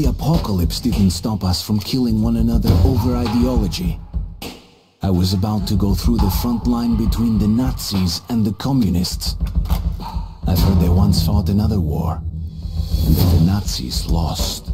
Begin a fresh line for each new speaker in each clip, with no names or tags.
the apocalypse didn't stop us from killing one another over ideology. I was about to go through the front line between the Nazis and the communists. I've heard they once fought another war, and that the Nazis lost.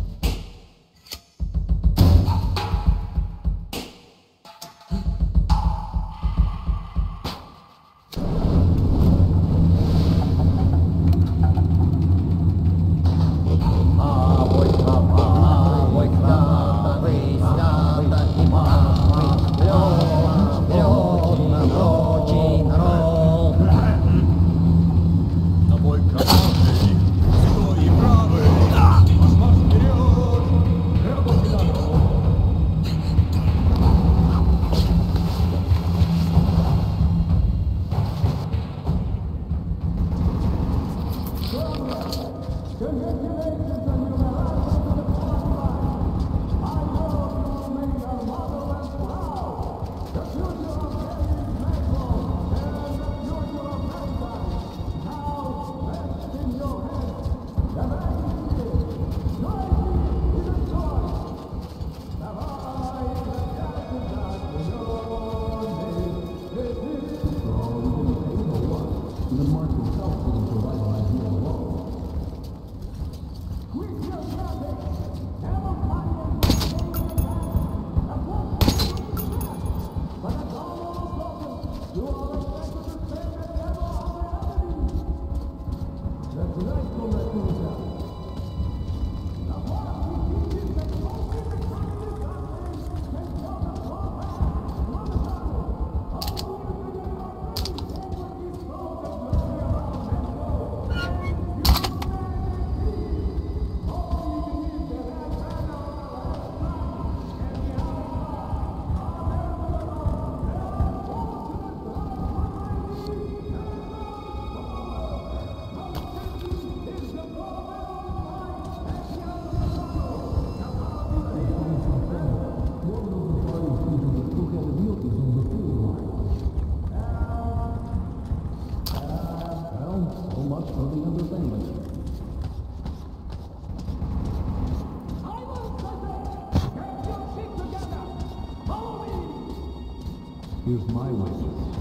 Here's my wishes.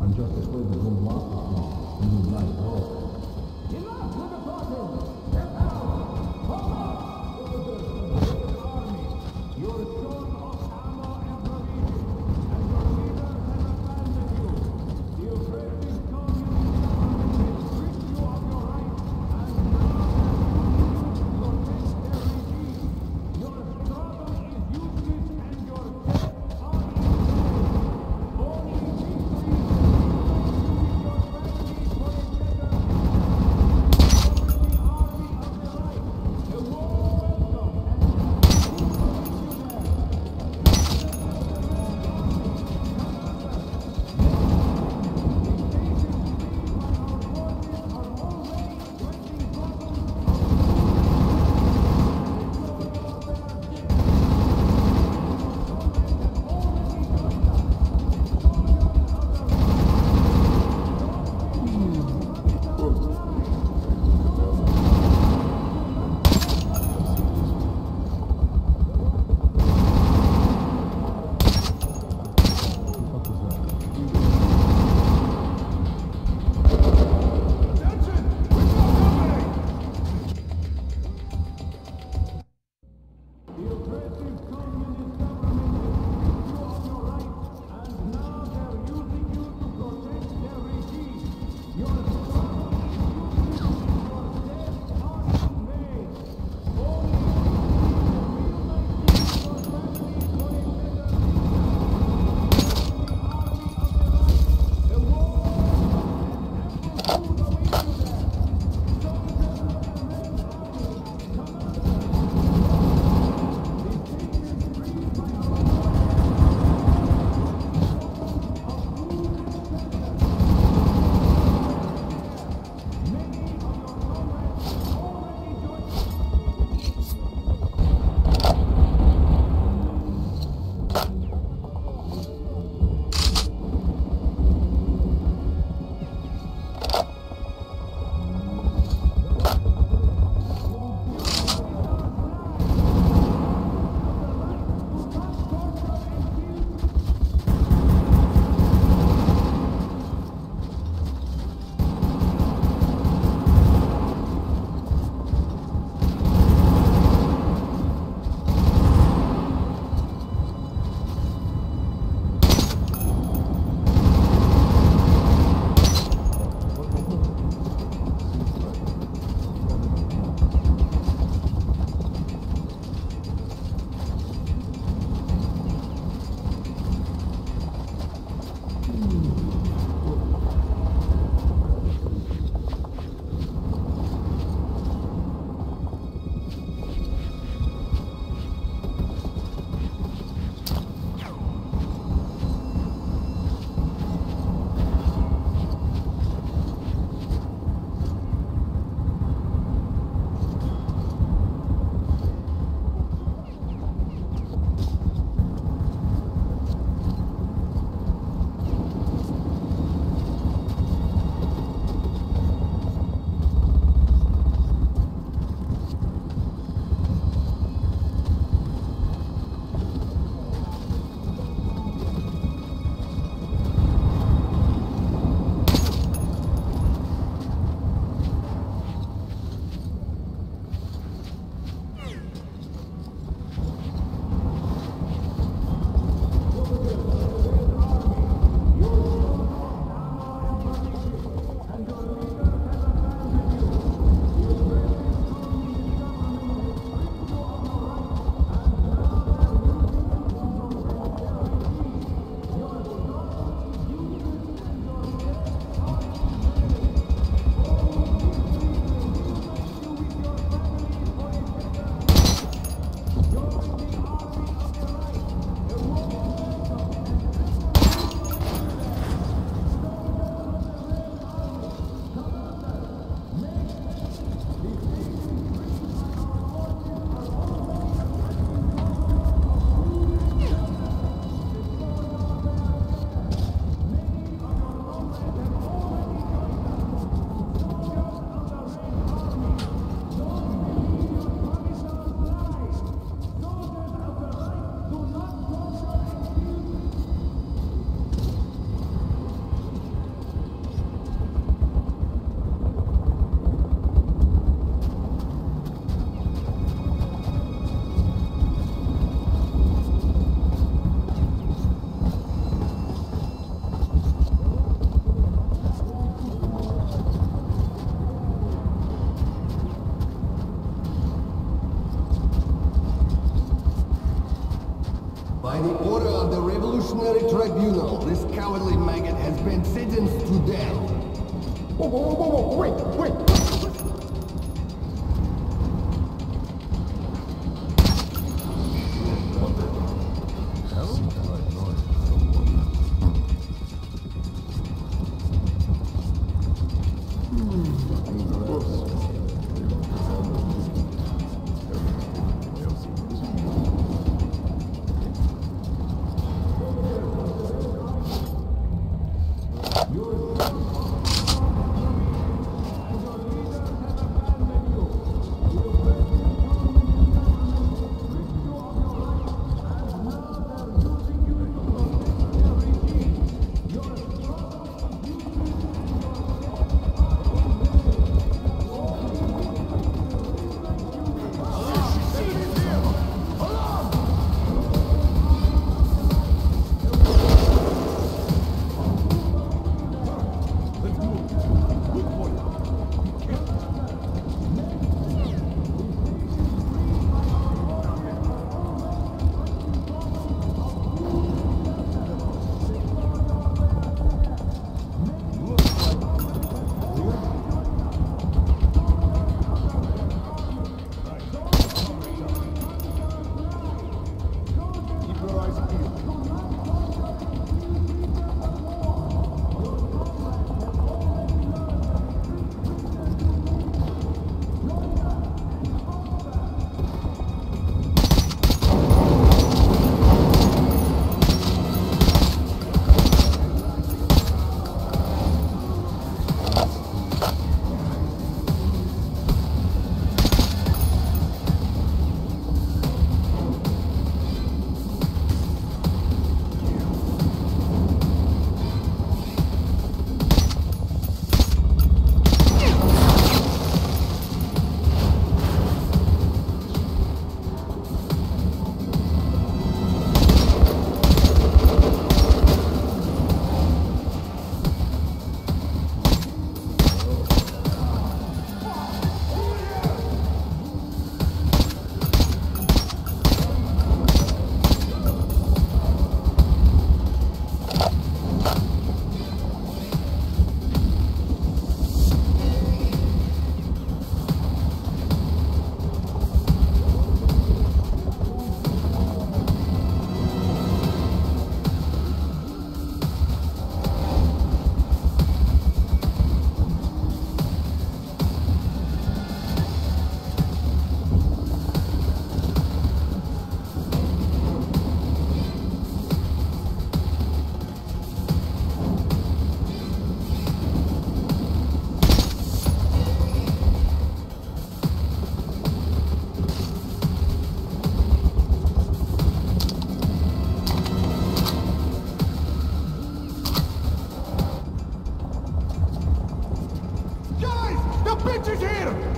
I'm just afraid won't last as long. And you might go.
Pode ir!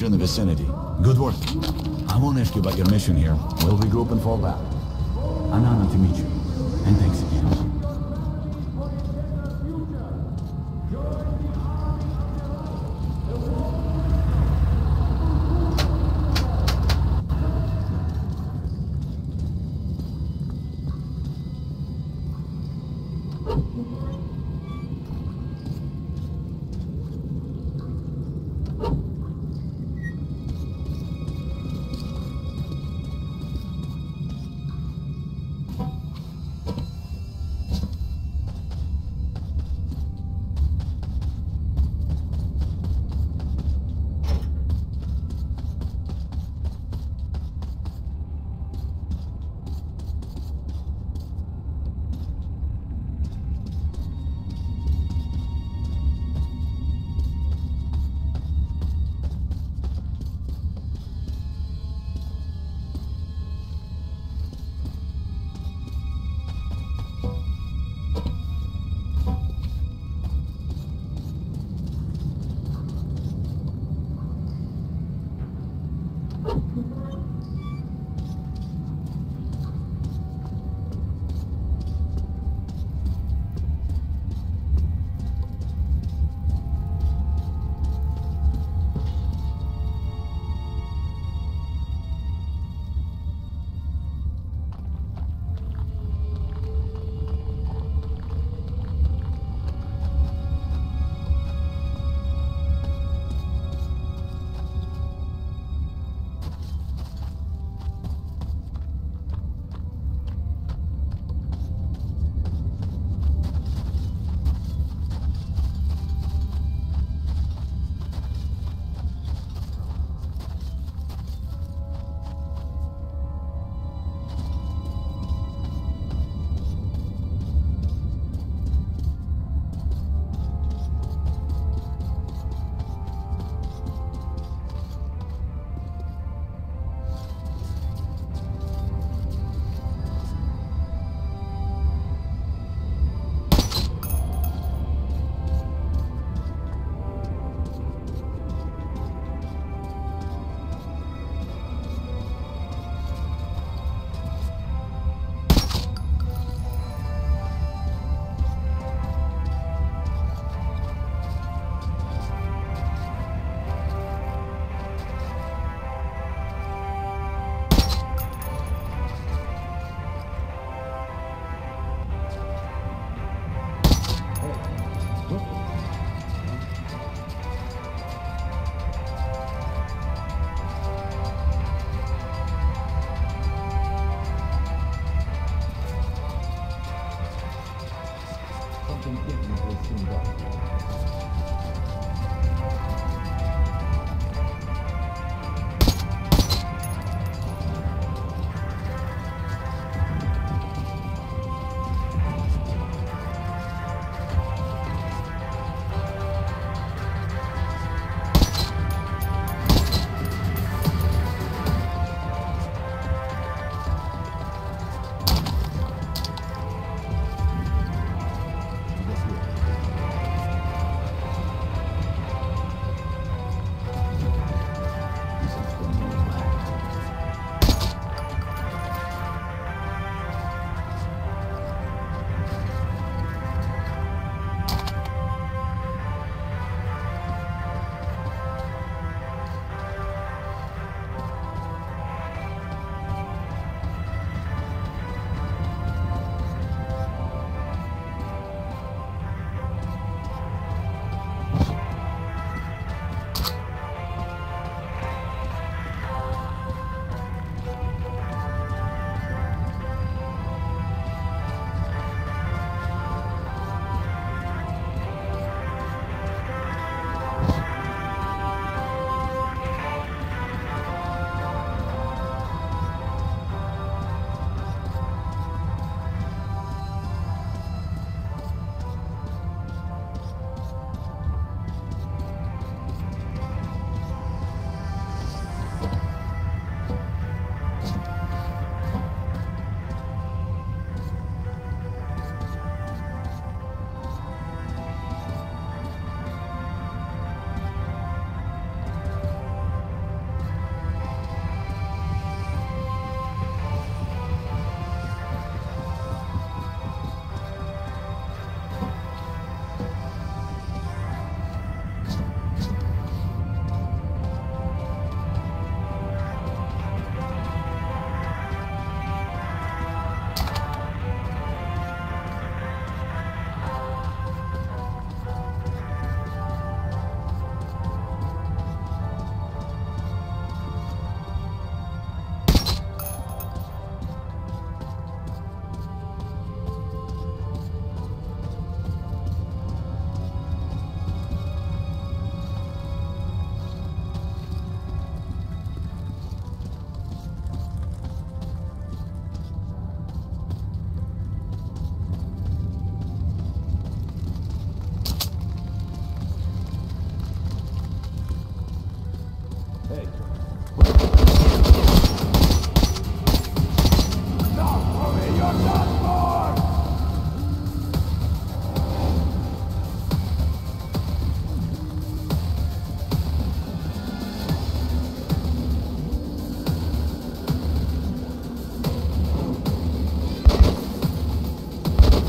In the vicinity. Good work. I won't ask you about your mission here. We'll regroup and fall back. I'm honored to meet you.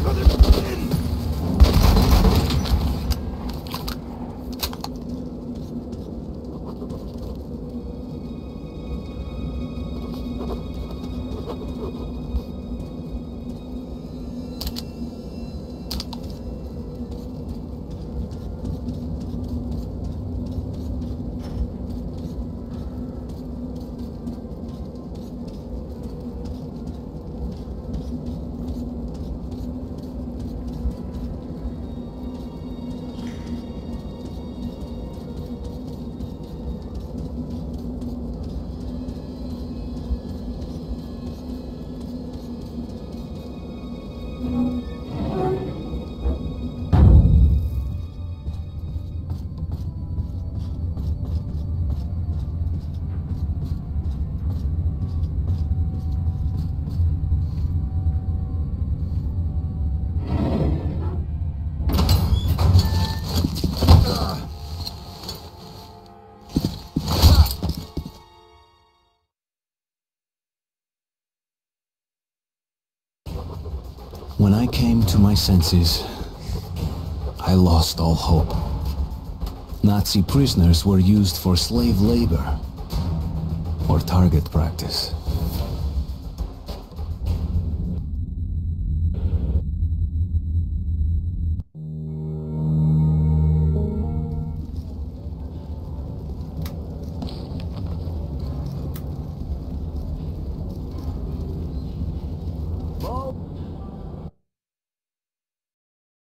So came to my senses, I lost all hope. Nazi prisoners were used for slave labor or target practice.